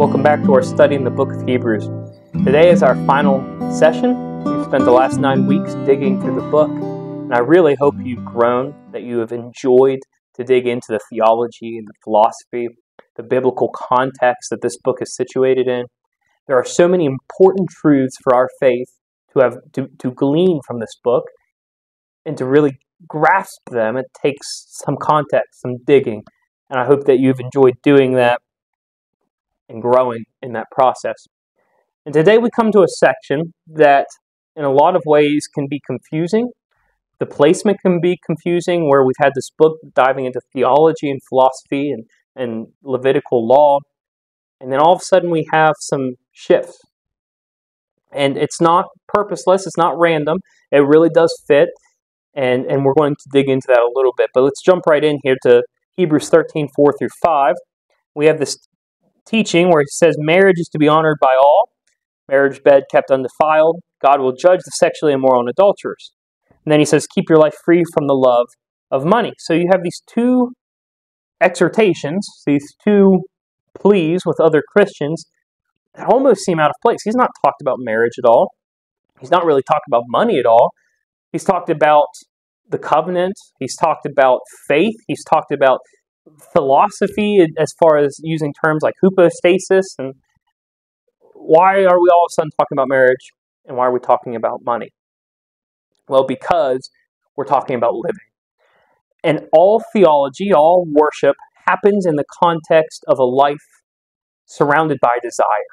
Welcome back to our study in the book of Hebrews. Today is our final session. We've spent the last nine weeks digging through the book, and I really hope you've grown, that you have enjoyed to dig into the theology and the philosophy, the biblical context that this book is situated in. There are so many important truths for our faith to have to, to glean from this book and to really grasp them. It takes some context, some digging, and I hope that you've enjoyed doing that and growing in that process. And today we come to a section that, in a lot of ways, can be confusing. The placement can be confusing, where we've had this book diving into theology and philosophy and, and Levitical law, and then all of a sudden we have some shifts. And it's not purposeless, it's not random, it really does fit, and, and we're going to dig into that a little bit. But let's jump right in here to Hebrews 13 4 through 5. We have this teaching where he says marriage is to be honored by all, marriage bed kept undefiled. God will judge the sexually immoral and adulterers. And then he says, keep your life free from the love of money. So you have these two exhortations, these two pleas with other Christians that almost seem out of place. He's not talked about marriage at all. He's not really talked about money at all. He's talked about the covenant. He's talked about faith. He's talked about philosophy as far as using terms like hypostasis and why are we all of a sudden talking about marriage and why are we talking about money? Well, because we're talking about living. And all theology, all worship happens in the context of a life surrounded by desire.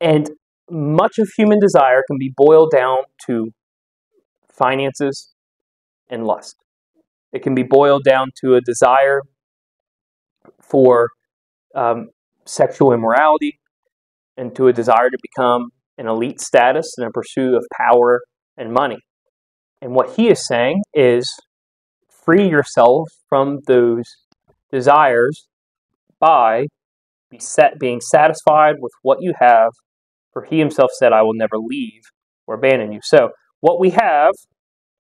And much of human desire can be boiled down to finances and lust. It can be boiled down to a desire for um, sexual immorality and to a desire to become an elite status and a pursuit of power and money. And what he is saying is free yourself from those desires by being satisfied with what you have, for he himself said, I will never leave or abandon you. So, what we have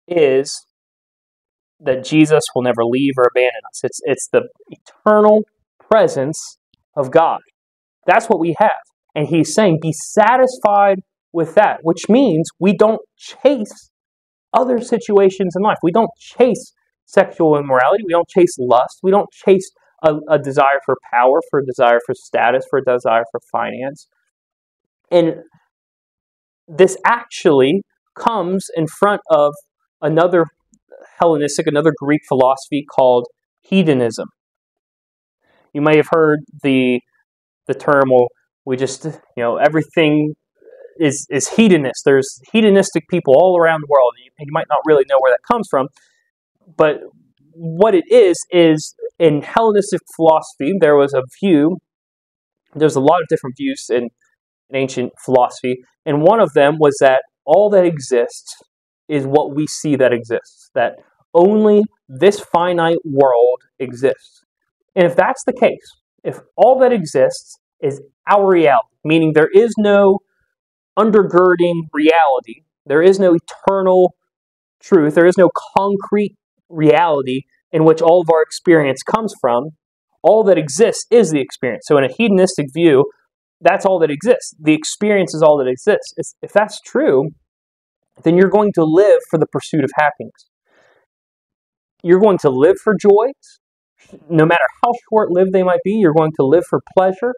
is that Jesus will never leave or abandon us. It's, it's the eternal presence of God. That's what we have. And he's saying, be satisfied with that, which means we don't chase other situations in life. We don't chase sexual immorality. We don't chase lust. We don't chase a, a desire for power, for a desire for status, for a desire for finance. And this actually comes in front of another Hellenistic, another Greek philosophy called hedonism. You may have heard the the term, well, we just, you know, everything is is hedonist. There's hedonistic people all around the world. You, you might not really know where that comes from, but what it is is in Hellenistic philosophy, there was a view. There's a lot of different views in, in ancient philosophy, and one of them was that all that exists is what we see that exists, that only this finite world exists. And if that's the case, if all that exists is our reality, meaning there is no undergirding reality, there is no eternal truth, there is no concrete reality in which all of our experience comes from, all that exists is the experience. So, in a hedonistic view, that's all that exists. The experience is all that exists. If that's true, then you're going to live for the pursuit of happiness. You're going to live for joys, no matter how short lived they might be, you're going to live for pleasure.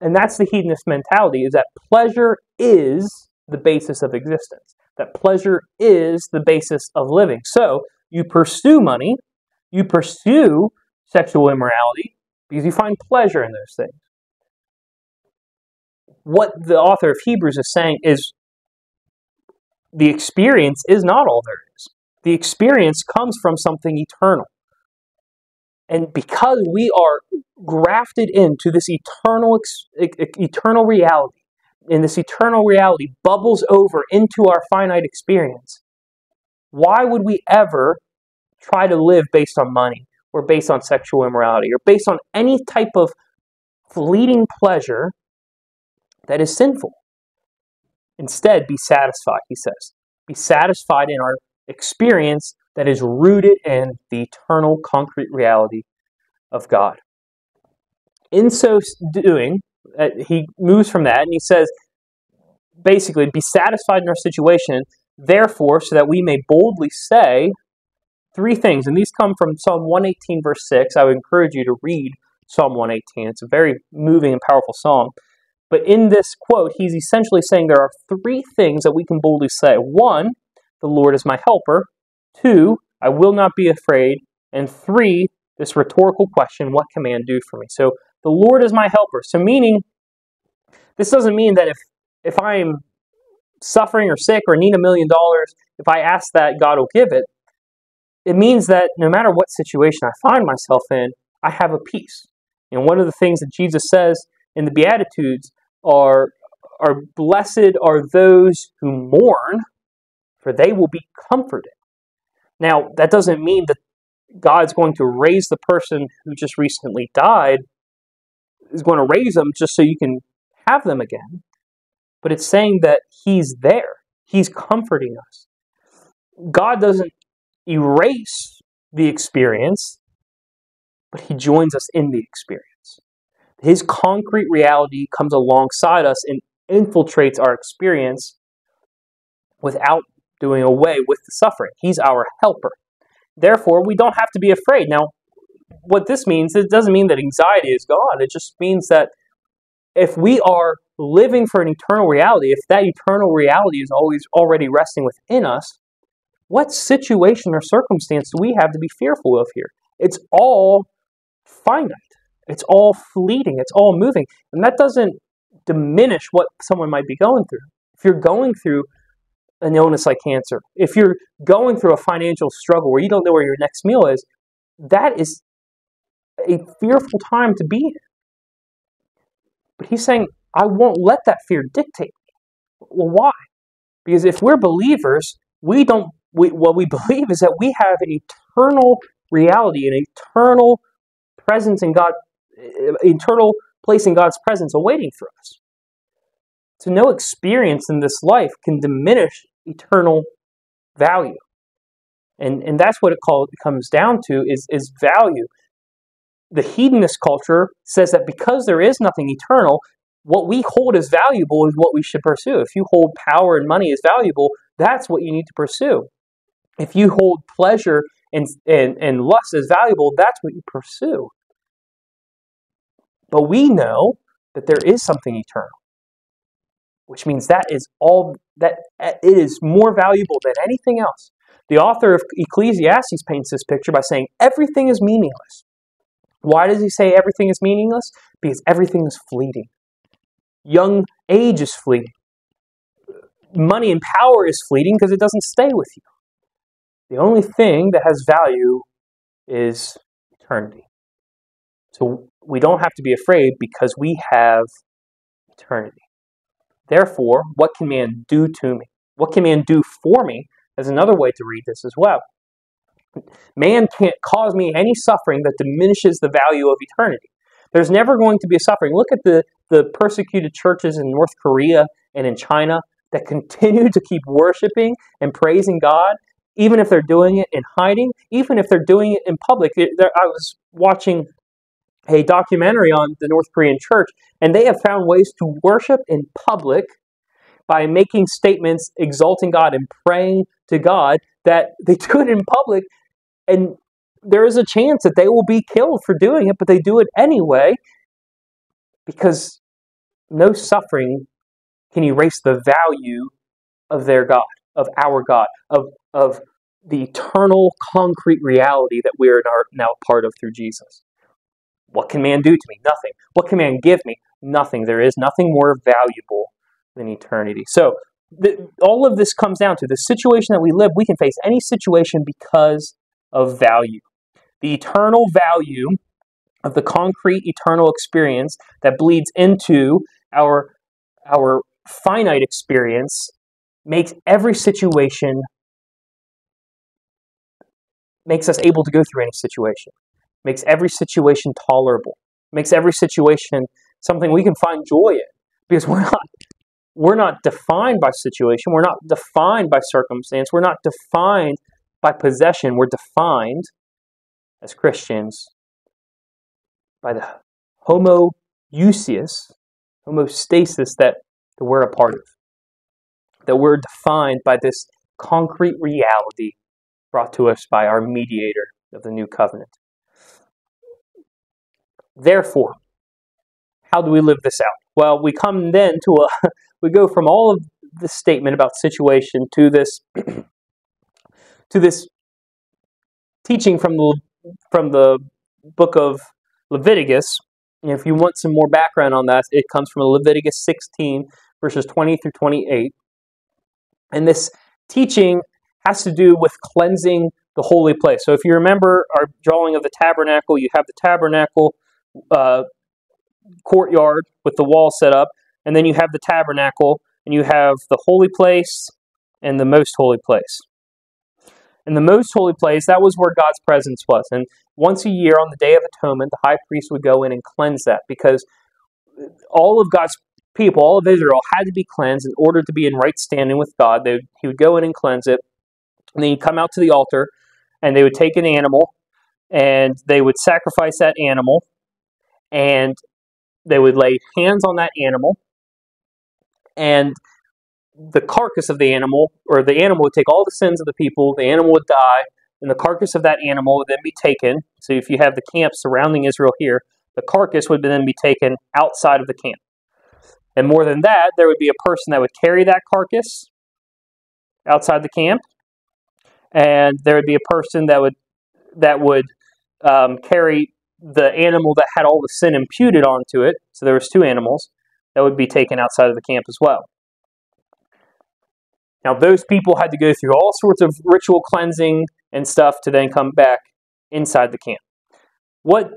And that's the hedonist mentality is that pleasure is the basis of existence. That pleasure is the basis of living. So you pursue money, you pursue sexual immorality because you find pleasure in those things. What the author of Hebrews is saying is the experience is not all there is. The experience comes from something eternal. And because we are grafted into this eternal, eternal reality, and this eternal reality bubbles over into our finite experience, why would we ever try to live based on money or based on sexual immorality or based on any type of fleeting pleasure that is sinful? Instead, be satisfied, he says. Be satisfied in our experience that is rooted in the eternal concrete reality of God. In so doing, Uh, he moves from that and he says, basically, be satisfied in our situation, therefore, so that we may boldly say three things. And these come from Psalm 118, verse 6. I would encourage you to read Psalm 118. It's a very moving and powerful psalm. But in this quote, he's essentially saying there are three things that we can boldly say. One, the Lord is my helper. Two, I will not be afraid. And three, this rhetorical question, what can man do for me? So the Lord is my helper. So meaning, this doesn't mean that if if I'm suffering or sick or need a million dollars, if I ask that, God will give it. It means that no matter what situation I find myself in, I have a peace. And one of the things that Jesus says in the Beatitudes are, are blessed are those who mourn, for they will be comforted. Now, that doesn't mean that God's going to raise the person who just recently died, is going to raise them just so you can have them again. But it's saying that He's there, He's comforting us. God doesn't erase the experience, but He joins us in the experience. His concrete reality comes alongside us and infiltrates our experience without doing away with the suffering. He's our helper. Therefore, we don't have to be afraid. Now, what this means, it doesn't mean that anxiety is gone. It just means that if we are living for an eternal reality, if that eternal reality is always already resting within us, what situation or circumstance do we have to be fearful of here? It's all finite. It's all fleeting. It's all moving. And that doesn't diminish what someone might be going through. If you're going through an illness like cancer, if you're going through a financial struggle where you don't know where your next meal is, that is a fearful time to be in. But he's saying, I won't let that fear dictate me. Well, why? Because if we're believers, we don't, we, what we believe is that we have an eternal reality, an eternal presence in God, Uh, eternal place in God's presence awaiting for us. So no experience in this life can diminish eternal value. And, and that's what it, call, it comes down to is, is value. The hedonist culture says that because there is nothing eternal, what we hold as valuable is what we should pursue. If you hold power and money as valuable, that's what you need to pursue. If you hold pleasure and, and, and lust as valuable, that's what you pursue. But we know that there is something eternal, which means that is all that it is more valuable than anything else. The author of Ecclesiastes paints this picture by saying everything is meaningless. Why does he say everything is meaningless? Because everything is fleeting. Young age is fleeting. Money and power is fleeting because it doesn't stay with you. The only thing that has value is eternity. So we don't have to be afraid because we have eternity. Therefore, what can man do to me? What can man do for me? Is another way to read this as well. Man can't cause me any suffering that diminishes the value of eternity. There's never going to be a suffering. Look at the, the persecuted churches in North Korea and in China that continue to keep worshiping and praising God, even if they're doing it in hiding, even if they're doing it in public. I was watching a documentary on the North Korean church, and they have found ways to worship in public by making statements exalting God and praying to God that they do it in public, and there is a chance that they will be killed for doing it, but they do it anyway because no suffering can erase the value of their God, of our God, of, of the eternal concrete reality that we are now part of through Jesus. What can man do to me? Nothing. What can man give me? Nothing. There is nothing more valuable than eternity. So, the, all of this comes down to the situation that we live. We can face any situation because of value. The eternal value of the concrete eternal experience that bleeds into our, our finite experience makes every situation makes us able to go through any situation makes every situation tolerable, makes every situation something we can find joy in because we're not we're not defined by situation, we're not defined by circumstance, we're not defined by possession, we're defined as Christians by the homoousios homostasis that, that we're a part of. That we're defined by this concrete reality brought to us by our mediator of the new covenant. Therefore, how do we live this out? Well, we come then to a, we go from all of this statement about situation to this, to this teaching from the, from the book of Leviticus. And if you want some more background on that, it comes from Leviticus 16, verses 20 through 28. And this teaching has to do with cleansing the holy place. So if you remember our drawing of the tabernacle, you have the tabernacle uh, courtyard with the wall set up, and then you have the tabernacle, and you have the holy place and the most holy place. In the most holy place, that was where God's presence was. And once a year on the Day of Atonement, the high priest would go in and cleanse that because all of God's people, all of Israel, had to be cleansed in order to be in right standing with God. They, he would go in and cleanse it. And then he'd come out to the altar and they would take an animal and they would sacrifice that animal and they would lay hands on that animal and the carcass of the animal or the animal would take all the sins of the people the animal would die and the carcass of that animal would then be taken. So if you have the camp surrounding israel here the carcass would then be taken outside of the camp. And more than that there would be a person that would carry that carcass outside the camp and there would be a person that would that would um, carry the animal that had all the sin imputed onto it. So there was two animals that would be taken outside of the camp as well. Now those people had to go through all sorts of ritual cleansing and stuff to then come back inside the camp. What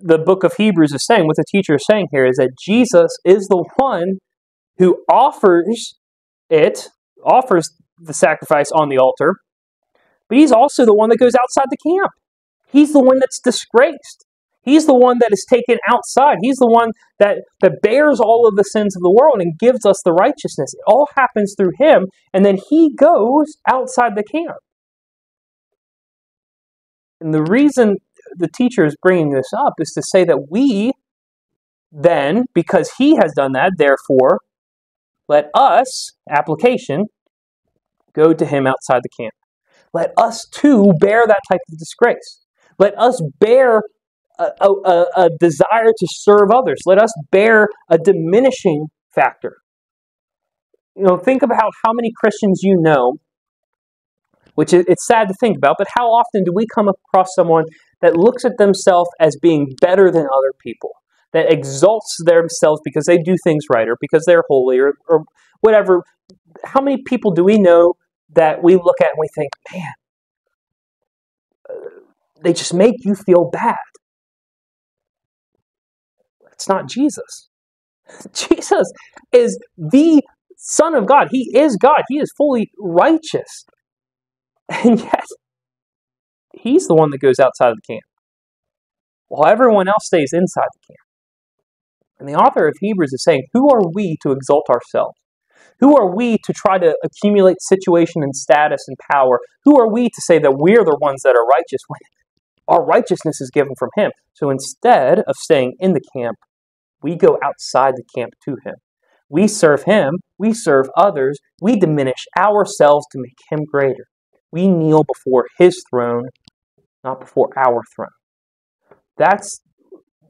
the book of Hebrews is saying, what the teacher is saying here, is that Jesus is the one who offers it, offers the sacrifice on the altar, but he's also the one that goes outside the camp. He's the one that's disgraced. He's the one that is taken outside. He's the one that, that bears all of the sins of the world and gives us the righteousness. It all happens through him, and then he goes outside the camp. And the reason the teacher is bringing this up is to say that we then, because he has done that, therefore, let us, application, go to him outside the camp. Let us too bear that type of disgrace. Let us bear a, a, a, desire to serve others. Let us bear a diminishing factor. You know, think about how many Christians you know, which it's sad to think about, but how often do we come across someone that looks at themselves as being better than other people, that exalts themselves because they do things right or because they're holy or, or whatever? How many people do we know that we look at and we think, man, uh, they just make you feel bad. It's not Jesus. Jesus is the Son of God. He is God. He is fully righteous. And yet, He's the one that goes outside of the camp, while everyone else stays inside the camp. And the author of Hebrews is saying, Who are we to exalt ourselves? Who are we to try to accumulate situation and status and power? Who are we to say that we're the ones that are righteous when our righteousness is given from Him? So instead of staying in the camp, we go outside the camp to Him. We serve Him, we serve others, we diminish ourselves to make Him greater. We kneel before His throne, not before our throne. That's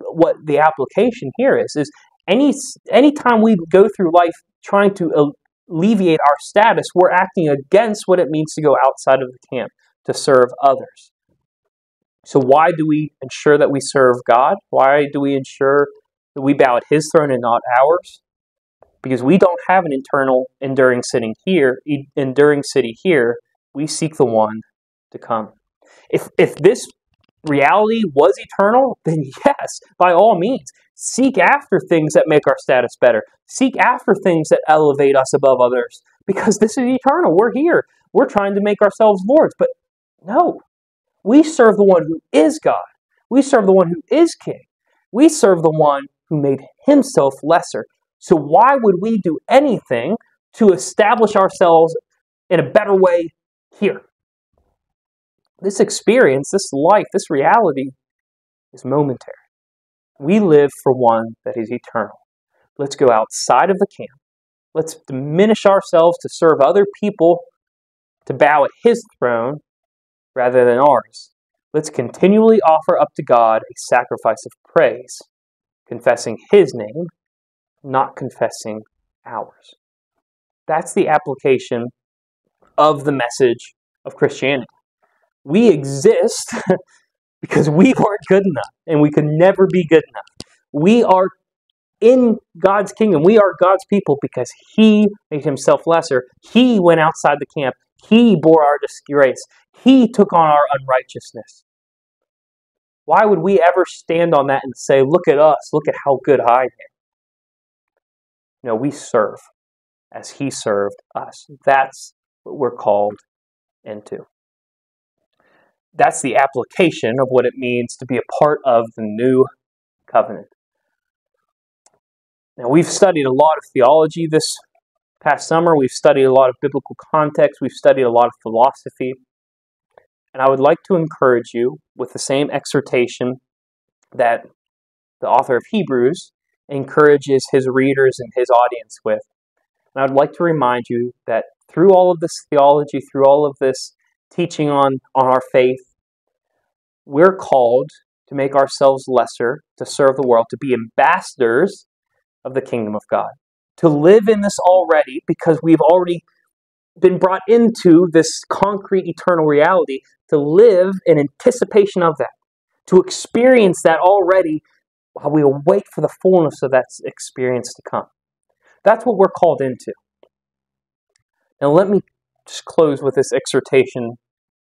what the application here is, is any anytime we go through life trying to alleviate our status, we're acting against what it means to go outside of the camp to serve others. So, why do we ensure that we serve God? Why do we ensure that we bow at His throne and not ours? Because we don't have an internal, enduring sitting here, enduring city here. We seek the one to come. If if this reality was eternal, then yes, by all means, seek after things that make our status better. Seek after things that elevate us above others because this is eternal. We're here. We're trying to make ourselves lords. But no, we serve the one who is God. We serve the one who is king. We serve the one who made himself lesser. So why would we do anything to establish ourselves in a better way here? This experience, this life, this reality is momentary. We live for one that is eternal, let's go outside of the camp. Let's diminish ourselves to serve other people, to bow at His throne rather than ours. Let's continually offer up to God a sacrifice of praise, confessing His name, not confessing ours. That's the application of the message of Christianity. We exist because we weren't good enough and we could never be good enough. We are in God's kingdom. We are God's people because He made Himself lesser. He went outside the camp. He bore our disgrace. He took on our unrighteousness. Why would we ever stand on that and say, Look at us, look at how good I am? No, we serve as He served us. That's what we're called into. That's the application of what it means to be a part of the new covenant. Now, we've studied a lot of theology this past summer. We've studied a lot of biblical context. We've studied a lot of philosophy. And I would like to encourage you with the same exhortation that the author of Hebrews encourages his readers and his audience with. And I'd like to remind you that through all of this theology, through all of this teaching on, on our faith, we're called to make ourselves lesser, to serve the world, to be ambassadors of the kingdom of God. To live in this already because we've already been brought into this concrete eternal reality, to live in anticipation of that, to experience that already while we await for the fullness of that experience to come. That's what we're called into. Now, let me just close with this exhortation,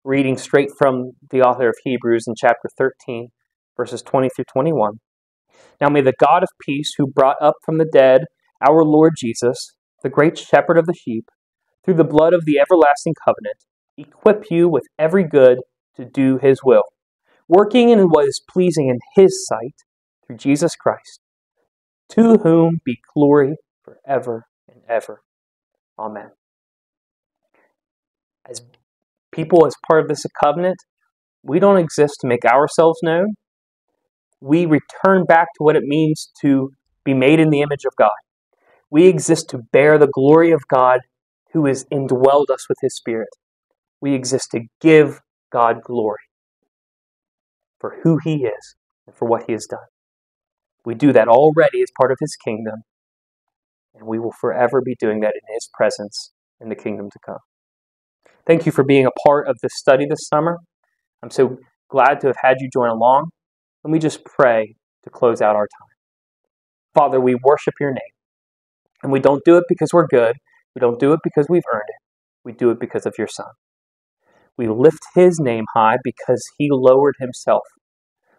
reading straight from the author of Hebrews in chapter 13, verses 20 through 21. Now may the God of peace, who brought up from the dead our Lord Jesus, the great shepherd of the sheep, through the blood of the everlasting covenant, equip you with every good to do his will, working in what is pleasing in his sight through Jesus Christ, to whom be glory forever and ever. Amen. As people, as part of this covenant, we don't exist to make ourselves known we return back to what it means to be made in the image of God. We exist to bear the glory of God who has indwelled us with his Spirit. We exist to give God glory for who he is and for what he has done. We do that already as part of his kingdom, and we will forever be doing that in his presence in the kingdom to come. Thank you for being a part of this study this summer. I'm so glad to have had you join along. Let me just pray to close out our time. Father, we worship your name. And we don't do it because we're good. We don't do it because we've earned it. We do it because of your Son. We lift his name high because he lowered himself.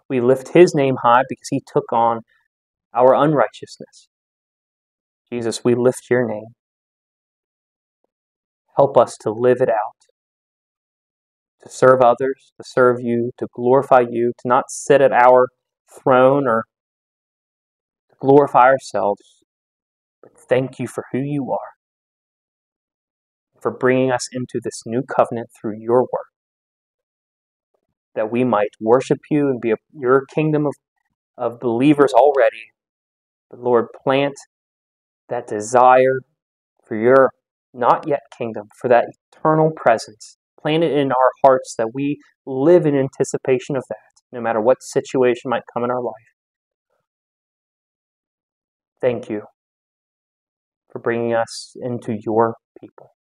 We lift his name high because he took on our unrighteousness. Jesus, we lift your name. Help us to live it out to serve others, to serve you, to glorify you, to not sit at our throne or glorify ourselves, but thank you for who you are, for bringing us into this new covenant through your work, that we might worship you and be a, your kingdom of, of believers already. But Lord, plant that desire for your not yet kingdom, for that eternal presence plant it in our hearts that we live in anticipation of that, no matter what situation might come in our life. Thank you for bringing us into your people.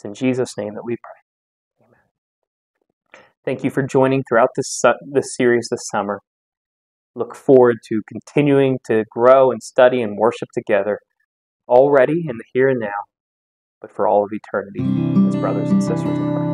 It's in Jesus' name that we pray. Amen. Thank you for joining throughout this, uh, this series this summer. Look forward to continuing to grow and study and worship together already in the here and now but for all of eternity as brothers and sisters in Christ.